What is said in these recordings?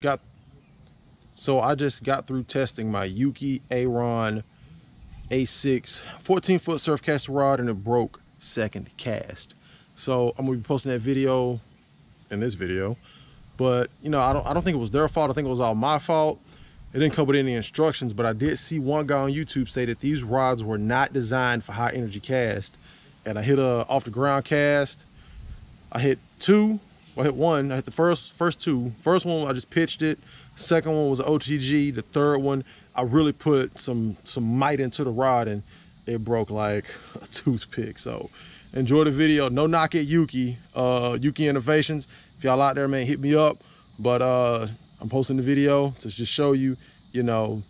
got so I just got through testing my Yuki Aron A6 14 foot surf cast rod and it broke second cast. So I'm gonna be posting that video in this video. But you know, I don't I don't think it was their fault. I think it was all my fault. It didn't come with any instructions, but I did see one guy on YouTube say that these rods were not designed for high energy cast. And I hit a off the ground cast. I hit two, I hit one. I hit the first first two. First one I just pitched it. Second one was OTG. The third one I really put some some might into the rod and it broke like a toothpick. So enjoy the video. No knock at Yuki, uh, Yuki Innovations. If y'all out there, man, hit me up. But uh, I'm posting the video to just show you, you know,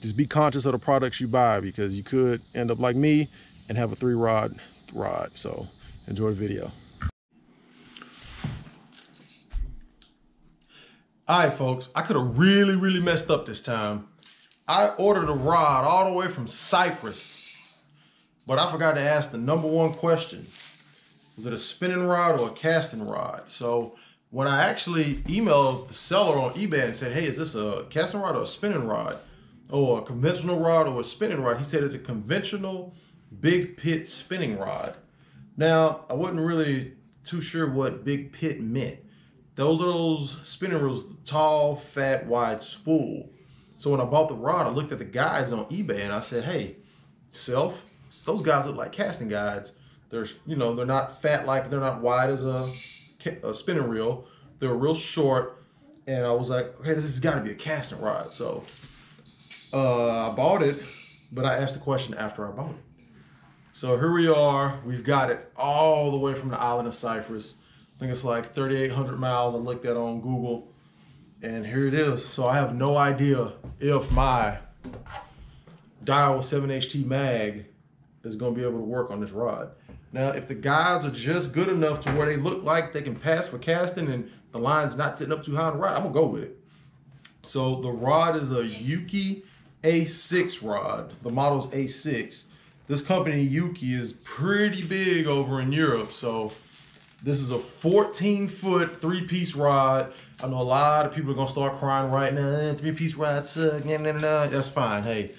just be conscious of the products you buy because you could end up like me and have a three rod rod. So enjoy the video. All right, folks, I could have really, really messed up this time. I ordered a rod all the way from Cyprus, but I forgot to ask the number one question. Was it a spinning rod or a casting rod? So when I actually emailed the seller on eBay and said, hey, is this a casting rod or a spinning rod? Or a conventional rod or a spinning rod? He said it's a conventional big pit spinning rod. Now, I wasn't really too sure what big pit meant. Those are those spinning reels, tall, fat, wide spool. So when I bought the rod, I looked at the guides on eBay and I said, hey, self, those guys look like casting guides. They're, you know, they're not fat like, they're not wide as a a spinning reel. They're real short, and I was like, okay, this has got to be a casting rod. So uh, I bought it, but I asked the question after I bought it. So here we are. We've got it all the way from the island of Cyprus. I think it's like 3,800 miles. I looked at on Google, and here it is. So I have no idea if my Daiwa 7HT mag is going to be able to work on this rod. Now, if the guides are just good enough to where they look like they can pass for casting and the line's not sitting up too high on the rod, I'm gonna go with it. So the rod is a Yuki A6 rod. The model's A6. This company, Yuki, is pretty big over in Europe. So this is a 14 foot three piece rod. I know a lot of people are gonna start crying right now. Eh, three piece rod suck. Nah, nah, nah. That's fine. Hey,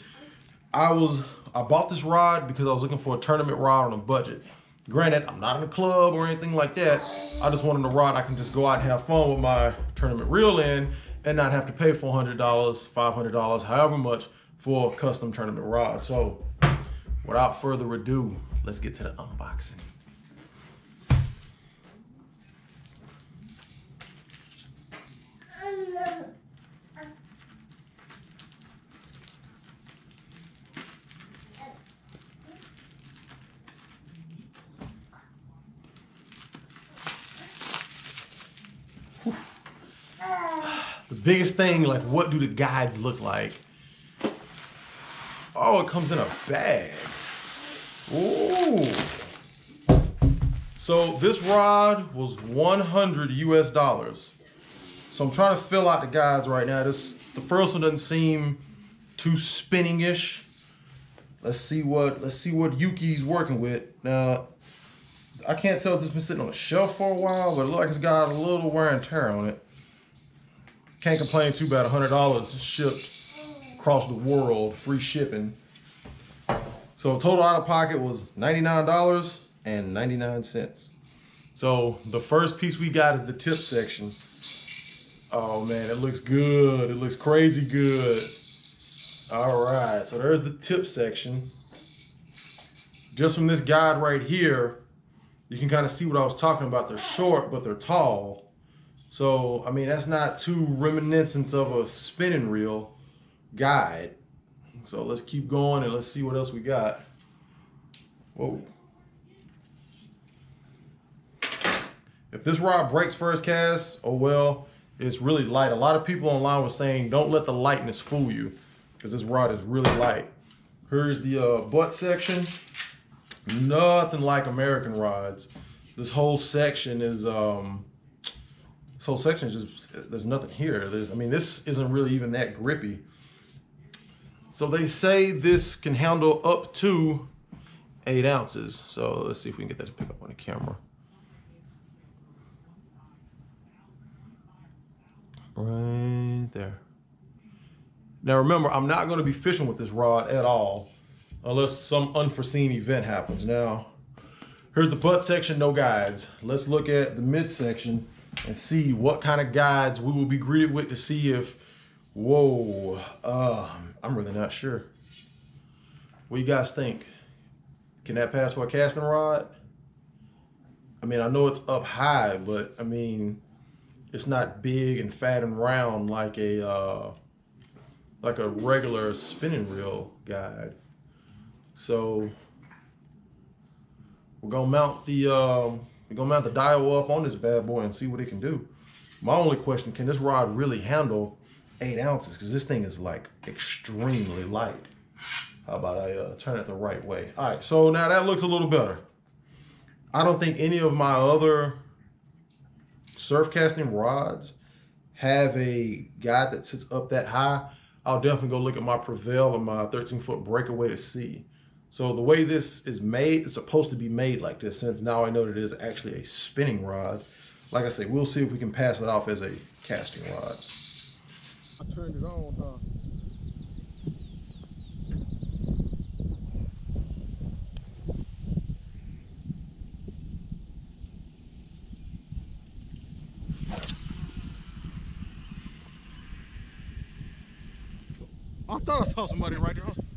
I was I bought this rod because I was looking for a tournament rod on a budget. Granted, I'm not in a club or anything like that. I just wanted a rod I can just go out and have fun with my tournament reel in and not have to pay $400, $500, however much for a custom tournament rod. So without further ado, let's get to the unboxing. Biggest thing, like what do the guides look like? Oh, it comes in a bag. Ooh. So this rod was 100 US dollars. So I'm trying to fill out the guides right now. This The first one doesn't seem too spinning-ish. Let's see what let's see what Yuki's working with. Now, I can't tell if this has been sitting on a shelf for a while, but it looks like it's got a little wear and tear on it. Can't complain too bad. $100 shipped across the world, free shipping. So total out of pocket was $99.99. So the first piece we got is the tip section. Oh man, it looks good. It looks crazy good. All right, so there's the tip section. Just from this guide right here, you can kind of see what I was talking about. They're short, but they're tall. So, I mean, that's not too reminiscent of a spinning reel guide. So let's keep going and let's see what else we got. Whoa. If this rod breaks first cast, oh well, it's really light. A lot of people online were saying, don't let the lightness fool you because this rod is really light. Here's the uh, butt section. Nothing like American rods. This whole section is um, whole section is just, there's nothing here. There's, I mean, this isn't really even that grippy. So they say this can handle up to eight ounces. So let's see if we can get that to pick up on the camera. Right there. Now remember, I'm not going to be fishing with this rod at all unless some unforeseen event happens. Now, here's the butt section, no guides. Let's look at the midsection and see what kind of guides we will be greeted with to see if, whoa, uh, I'm really not sure. What do you guys think? Can that pass for a casting rod? I mean, I know it's up high, but I mean, it's not big and fat and round like a uh, like a regular spinning reel guide. So we're gonna mount the um, we're gonna mount the Daiwa on this bad boy and see what it can do. My only question: Can this rod really handle eight ounces? Because this thing is like extremely light. How about I uh, turn it the right way? All right, so now that looks a little better. I don't think any of my other surf casting rods have a guide that sits up that high. I'll definitely go look at my Prevail and my 13 foot breakaway to see. So the way this is made, it's supposed to be made like this since now I know that it is actually a spinning rod. Like I say, we'll see if we can pass it off as a casting rod. I turned it on, huh? I thought I saw somebody right there.